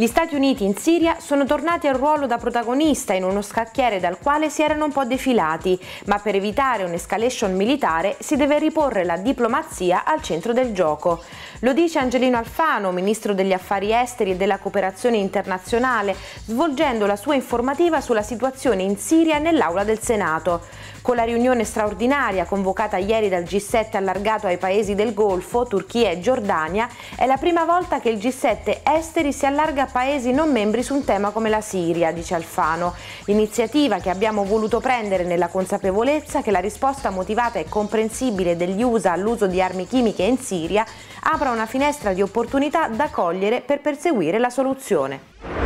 Gli Stati Uniti in Siria sono tornati al ruolo da protagonista in uno scacchiere dal quale si erano un po' defilati, ma per evitare un'escalation militare si deve riporre la diplomazia al centro del gioco. Lo dice Angelino Alfano, ministro degli affari esteri e della cooperazione internazionale, svolgendo la sua informativa sulla situazione in Siria nell'aula del Senato. Con la riunione straordinaria convocata ieri dal G7 allargato ai paesi del Golfo, Turchia e Giordania, è la prima volta che il G7 esteri si allarga a paesi non membri su un tema come la Siria, dice Alfano. Iniziativa che abbiamo voluto prendere nella consapevolezza che la risposta motivata e comprensibile degli USA all'uso di armi chimiche in Siria apra una finestra di opportunità da cogliere per perseguire la soluzione.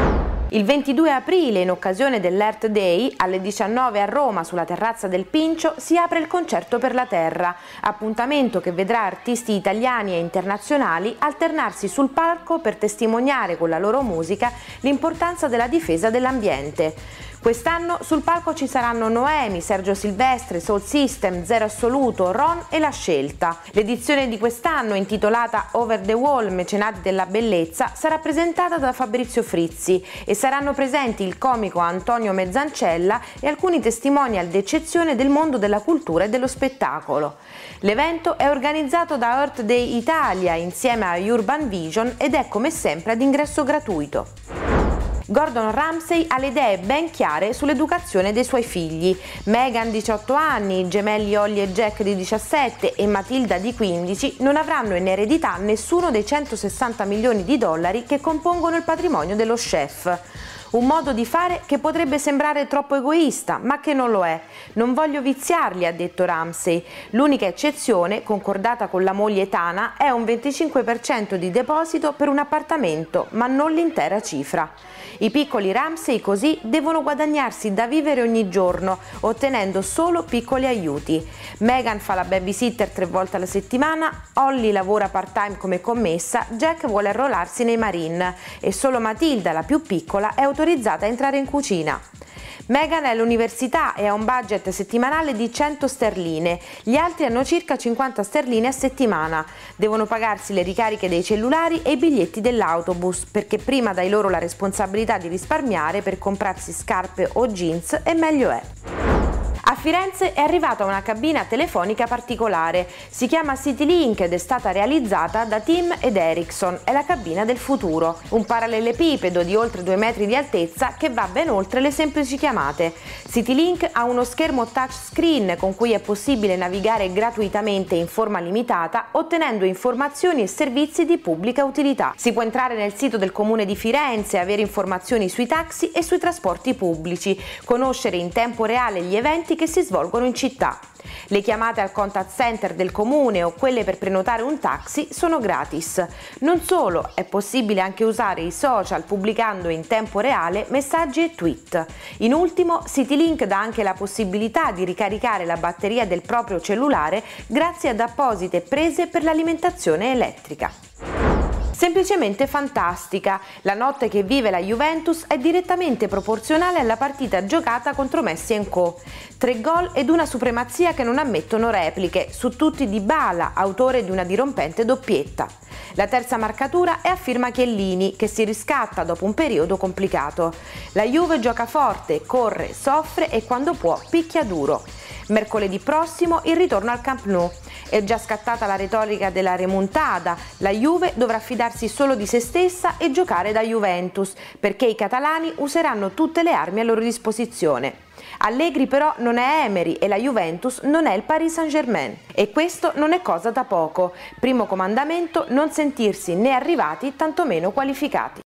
Il 22 aprile, in occasione dell'Earth Day, alle 19 a Roma, sulla terrazza del Pincio, si apre il Concerto per la Terra, appuntamento che vedrà artisti italiani e internazionali alternarsi sul palco per testimoniare con la loro musica l'importanza della difesa dell'ambiente. Quest'anno sul palco ci saranno Noemi, Sergio Silvestre, Soul System, Zero Assoluto, Ron e La Scelta. L'edizione di quest'anno, intitolata Over the Wall, Mecenati della Bellezza, sarà presentata da Fabrizio Frizzi e saranno presenti il comico Antonio Mezzancella e alcuni testimonial d'eccezione del mondo della cultura e dello spettacolo. L'evento è organizzato da Earth Day Italia insieme a Urban Vision ed è come sempre ad ingresso gratuito. Gordon Ramsay ha le idee ben chiare sull'educazione dei suoi figli. Meghan, 18 anni, gemelli Holly e Jack di 17 e Matilda di 15 non avranno in eredità nessuno dei 160 milioni di dollari che compongono il patrimonio dello chef. Un modo di fare che potrebbe sembrare troppo egoista, ma che non lo è. Non voglio viziarli, ha detto Ramsey. L'unica eccezione, concordata con la moglie Tana, è un 25% di deposito per un appartamento, ma non l'intera cifra. I piccoli Ramsey così devono guadagnarsi da vivere ogni giorno, ottenendo solo piccoli aiuti. Megan fa la babysitter tre volte alla settimana, Holly lavora part-time come commessa, Jack vuole arruolarsi nei Marine e solo Matilda, la più piccola, è autorizzata autorizzata a entrare in cucina. Meghan è all'università e ha un budget settimanale di 100 sterline, gli altri hanno circa 50 sterline a settimana. Devono pagarsi le ricariche dei cellulari e i biglietti dell'autobus perché prima dai loro la responsabilità di risparmiare per comprarsi scarpe o jeans e meglio è. Firenze è arrivata una cabina telefonica particolare, si chiama CityLink ed è stata realizzata da Tim ed Ericsson, è la cabina del futuro, un parallelepipedo di oltre 2 metri di altezza che va ben oltre le semplici chiamate. CityLink ha uno schermo touchscreen con cui è possibile navigare gratuitamente in forma limitata ottenendo informazioni e servizi di pubblica utilità. Si può entrare nel sito del comune di Firenze, avere informazioni sui taxi e sui trasporti pubblici, conoscere in tempo reale gli eventi che si svolgono in città. Le chiamate al contact center del comune o quelle per prenotare un taxi sono gratis. Non solo, è possibile anche usare i social pubblicando in tempo reale messaggi e tweet. In ultimo, CityLink dà anche la possibilità di ricaricare la batteria del proprio cellulare grazie ad apposite prese per l'alimentazione elettrica. Semplicemente fantastica. La notte che vive la Juventus è direttamente proporzionale alla partita giocata contro Messi Co. Tre gol ed una supremazia che non ammettono repliche, su tutti di Bala, autore di una dirompente doppietta. La terza marcatura è a firma Chiellini, che si riscatta dopo un periodo complicato. La Juve gioca forte, corre, soffre e quando può picchia duro. Mercoledì prossimo il ritorno al Camp Nou. È già scattata la retorica della remontada, la Juve dovrà fidarsi solo di se stessa e giocare da Juventus, perché i catalani useranno tutte le armi a loro disposizione. Allegri però non è Emery e la Juventus non è il Paris Saint-Germain. E questo non è cosa da poco. Primo comandamento, non sentirsi né arrivati tantomeno qualificati.